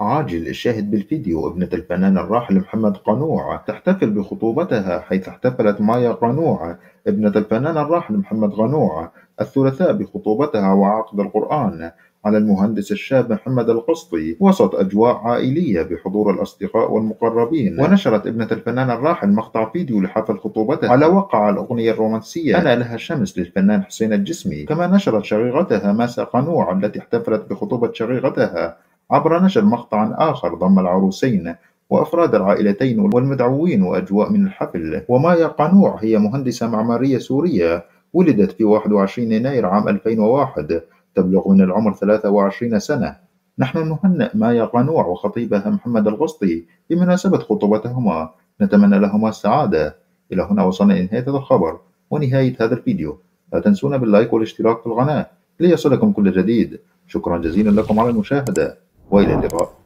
عاجل الشاهد بالفيديو ابنة الفنان الراحل محمد قنوع تحتفل بخطوبتها حيث احتفلت مايا قنوع ابنة الفنان الراحل محمد قنوع الثلاثاء بخطوبتها وعقد القرآن على المهندس الشاب محمد القسطي وسط أجواء عائلية بحضور الأصدقاء والمقربين. ونشرت ابنة الفنان الراحل مقطع فيديو لحفل خطوبتها. على وقع الأغنية الرومانسية. أنا لها شمس للفنان حسين الجسمي. كما نشرت شقيقتها ماسا قنوع التي احتفلت بخطوبة شقيقتها عبر نشر مقطع آخر ضم العروسين وأفراد العائلتين والمدعوين وأجواء من الحفل. ومايا قنوع هي مهندسة معمارية سورية ولدت في 21 يناير عام 2001 تبلغ من العمر 23 سنة. نحن نهنئ مايا قنوع وخطيبها محمد الغسطي بمناسبة خطوبتهما. نتمنى لهما السعادة. إلى هنا وصلنا إلى نهاية هذا الخبر. ونهاية هذا الفيديو. لا تنسونا باللايك والاشتراك في القناة ليصلكم كل جديد. شكرا جزيلا لكم على المشاهدة. 我也没得包。